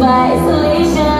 by isolation